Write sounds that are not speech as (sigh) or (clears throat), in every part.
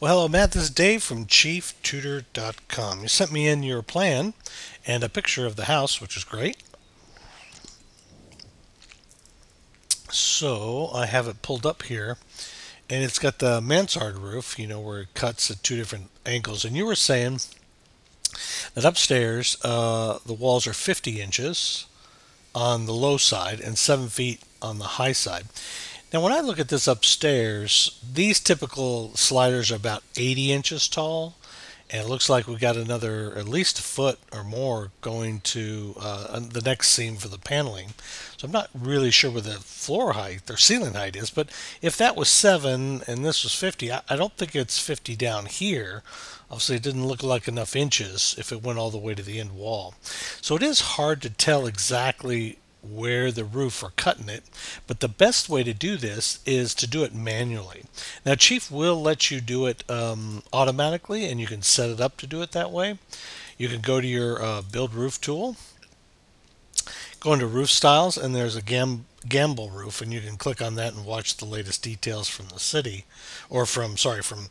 Well, hello, Matt. This is Dave from ChiefTutor.com. You sent me in your plan and a picture of the house, which is great. So I have it pulled up here, and it's got the mansard roof, you know, where it cuts at two different angles. And you were saying that upstairs uh, the walls are 50 inches on the low side and 7 feet on the high side. Now, when I look at this upstairs, these typical sliders are about 80 inches tall, and it looks like we got another at least a foot or more going to uh, the next seam for the paneling. So I'm not really sure where the floor height or ceiling height is, but if that was 7 and this was 50, I, I don't think it's 50 down here. Obviously, it didn't look like enough inches if it went all the way to the end wall. So it is hard to tell exactly where the roof are cutting it. But the best way to do this is to do it manually. Now, Chief will let you do it um, automatically, and you can set it up to do it that way. You can go to your uh, Build Roof tool, go into Roof Styles, and there's a gam Gambrel roof, and you can click on that and watch the latest details from the city, or from, sorry, from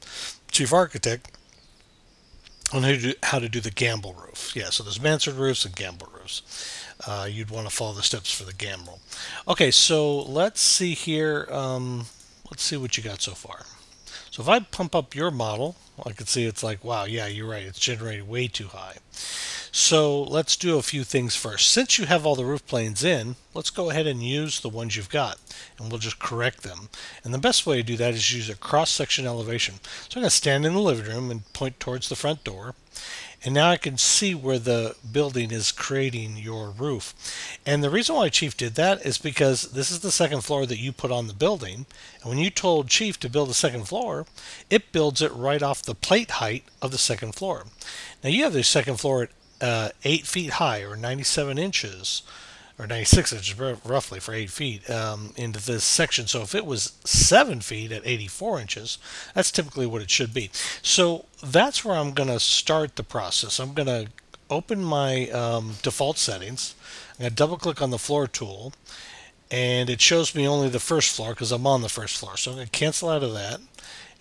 Chief Architect on how to do, how to do the Gambrel roof. Yeah, so there's mansard roofs and Gambrel roofs uh, you'd want to follow the steps for the gambrel. Okay, so let's see here. Um, let's see what you got so far. So if I pump up your model, I can see it's like, wow, yeah, you're right. It's generated way too high. So let's do a few things first. Since you have all the roof planes in, let's go ahead and use the ones you've got and we'll just correct them. And the best way to do that is use a cross-section elevation. So I'm going to stand in the living room and point towards the front door and now I can see where the building is creating your roof. And the reason why Chief did that is because this is the second floor that you put on the building. And when you told Chief to build a second floor, it builds it right off the plate height of the second floor. Now you have the second floor at uh, 8 feet high or 97 inches or 96 inches roughly for 8 feet um, into this section. So if it was 7 feet at 84 inches, that's typically what it should be. So that's where I'm going to start the process. I'm going to open my um, default settings. I'm going to double click on the floor tool and it shows me only the first floor because I'm on the first floor. So I'm going to cancel out of that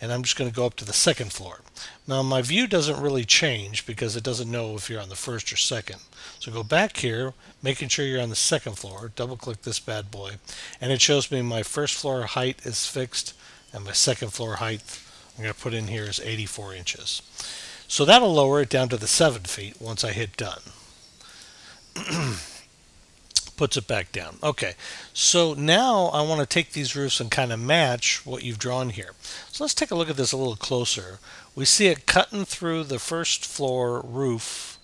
and I'm just going to go up to the second floor. Now my view doesn't really change because it doesn't know if you're on the first or second. So go back here, making sure you're on the second floor, double click this bad boy, and it shows me my first floor height is fixed and my second floor height I'm going to put in here is 84 inches. So that'll lower it down to the 7 feet once I hit done. (clears throat) puts it back down. Okay, so now I want to take these roofs and kind of match what you've drawn here. So let's take a look at this a little closer. We see it cutting through the first floor roof,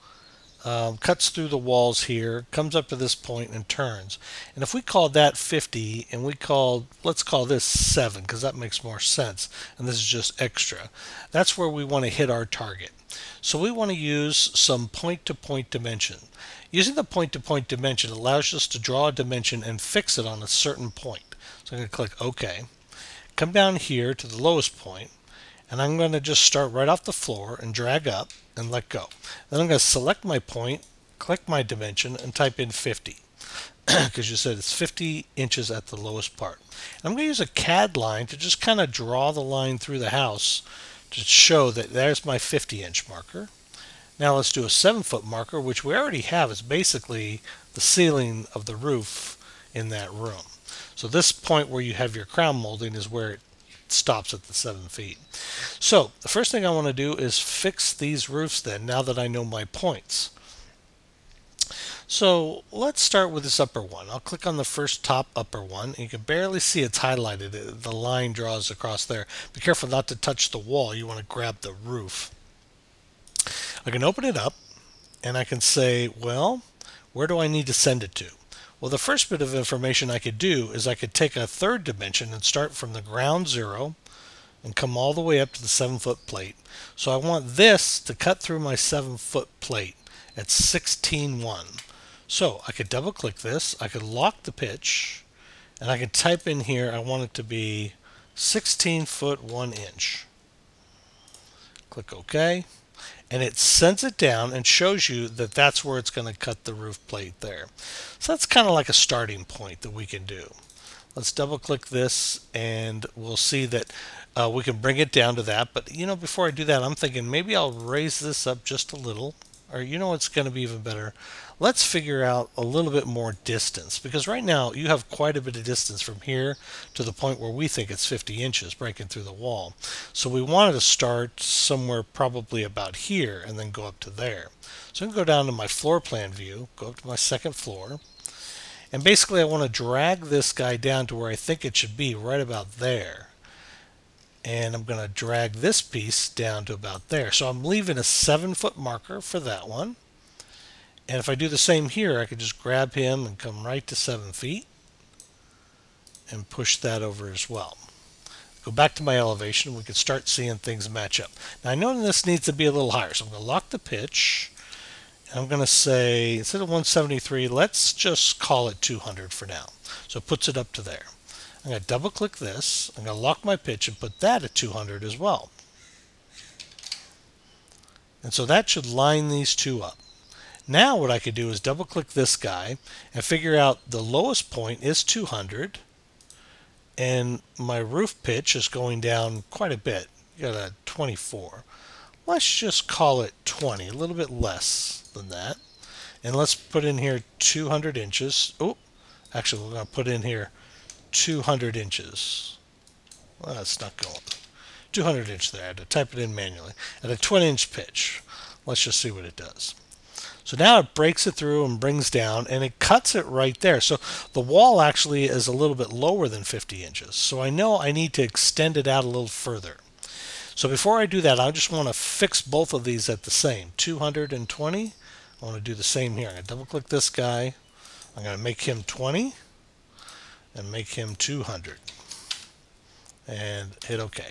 um, cuts through the walls here, comes up to this point and turns. And if we call that 50 and we call, let's call this 7 because that makes more sense. And this is just extra. That's where we want to hit our target. So we want to use some point-to-point -point dimension. Using the point-to-point -point dimension allows us to draw a dimension and fix it on a certain point. So I'm going to click OK. Come down here to the lowest point, and I'm going to just start right off the floor and drag up and let go. Then I'm going to select my point, click my dimension, and type in 50 (clears throat) because you said it's 50 inches at the lowest part. And I'm going to use a CAD line to just kind of draw the line through the house to show that there's my 50 inch marker. Now let's do a 7 foot marker, which we already have. is basically the ceiling of the roof in that room. So this point where you have your crown molding is where it stops at the 7 feet. So the first thing I want to do is fix these roofs then, now that I know my points. So let's start with this upper one. I'll click on the first top upper one. You can barely see it's highlighted. The line draws across there. Be careful not to touch the wall. You want to grab the roof. I can open it up and I can say, well, where do I need to send it to? Well, the first bit of information I could do is I could take a third dimension and start from the ground zero and come all the way up to the seven foot plate. So I want this to cut through my seven foot plate at 16.1. So I could double click this, I could lock the pitch, and I can type in here I want it to be 16 foot 1 inch. Click OK, and it sends it down and shows you that that's where it's going to cut the roof plate there. So that's kind of like a starting point that we can do. Let's double click this and we'll see that uh, we can bring it down to that. But you know, before I do that, I'm thinking maybe I'll raise this up just a little. Or you know what's going to be even better? Let's figure out a little bit more distance because right now you have quite a bit of distance from here to the point where we think it's 50 inches breaking through the wall. So we wanted to start somewhere probably about here and then go up to there. So I can go down to my floor plan view, go up to my second floor, and basically I want to drag this guy down to where I think it should be, right about there and I'm going to drag this piece down to about there. So I'm leaving a seven foot marker for that one. And if I do the same here, I could just grab him and come right to seven feet and push that over as well. Go back to my elevation. We can start seeing things match up. Now I know this needs to be a little higher, so I'm going to lock the pitch. And I'm going to say, instead of 173, let's just call it 200 for now. So it puts it up to there. I'm going to double click this. I'm going to lock my pitch and put that at 200 as well. And so that should line these two up. Now what I could do is double click this guy and figure out the lowest point is 200 and my roof pitch is going down quite a bit. You got a 24. Let's just call it 20, a little bit less than that. And let's put in here 200 inches. Oh, actually we're going to put in here 200 inches. Well, that's not going. 200 inch there. I had to type it in manually. At a 20 inch pitch. Let's just see what it does. So now it breaks it through and brings down and it cuts it right there. So the wall actually is a little bit lower than 50 inches. So I know I need to extend it out a little further. So before I do that, I just want to fix both of these at the same. 220. I want to do the same here. I'm going to double click this guy. I'm going to make him 20 and make him 200 and hit OK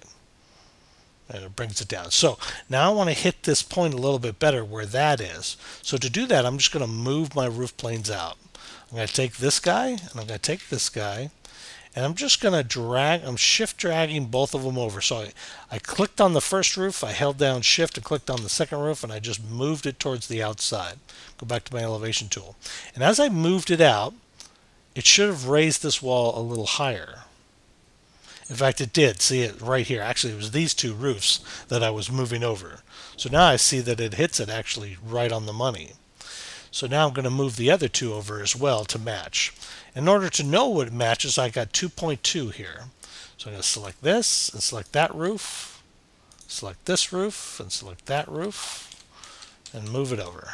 and it brings it down. So now I want to hit this point a little bit better where that is. So to do that, I'm just going to move my roof planes out. I'm going to take this guy and I'm going to take this guy and I'm just going to drag, I'm shift dragging both of them over. So I, I clicked on the first roof, I held down shift and clicked on the second roof and I just moved it towards the outside. Go back to my elevation tool. And as I moved it out, it should have raised this wall a little higher. In fact, it did. See it right here. Actually, it was these two roofs that I was moving over. So now I see that it hits it actually right on the money. So now I'm going to move the other two over as well to match. In order to know what matches, I got 2.2 here. So I'm going to select this and select that roof, select this roof and select that roof, and move it over.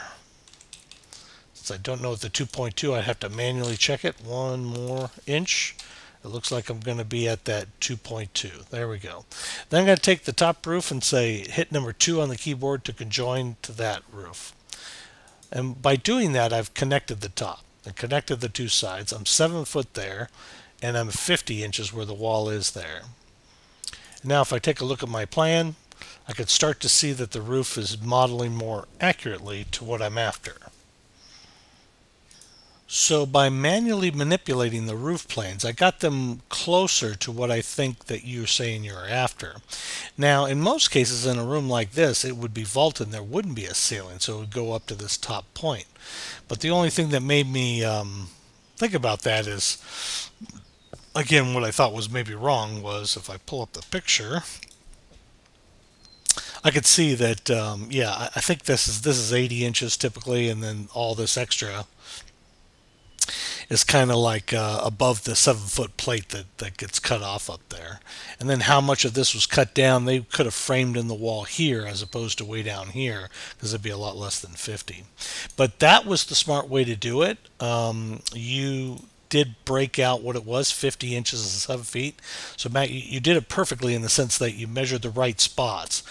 I don't know if the 2.2, I'd have to manually check it. One more inch. It looks like I'm going to be at that 2.2. There we go. Then I'm going to take the top roof and say hit number 2 on the keyboard to conjoin to that roof. And by doing that, I've connected the top and connected the two sides. I'm 7 foot there, and I'm 50 inches where the wall is there. Now if I take a look at my plan, I could start to see that the roof is modeling more accurately to what I'm after. So by manually manipulating the roof planes, I got them closer to what I think that you're saying you're after. Now, in most cases in a room like this, it would be vaulted and there wouldn't be a ceiling, so it would go up to this top point. But the only thing that made me um, think about that is, again, what I thought was maybe wrong was if I pull up the picture, I could see that, um, yeah, I think this is this is 80 inches typically, and then all this extra is kind of like uh, above the seven foot plate that, that gets cut off up there. And then how much of this was cut down, they could have framed in the wall here as opposed to way down here because it'd be a lot less than 50. But that was the smart way to do it. Um, you did break out what it was 50 inches and 7 feet so Matt you, you, did it perfectly in the sense that you measured the right spots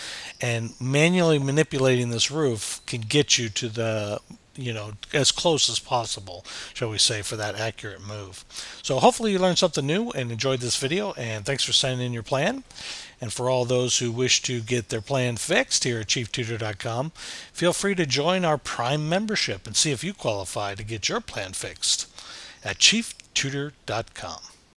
and manually manipulating this roof can get you to the you know, as close as possible, shall we say, for that accurate move. So hopefully you learned something new and enjoyed this video, and thanks for sending in your plan. And for all those who wish to get their plan fixed here at ChiefTutor.com, feel free to join our Prime membership and see if you qualify to get your plan fixed at ChiefTutor.com.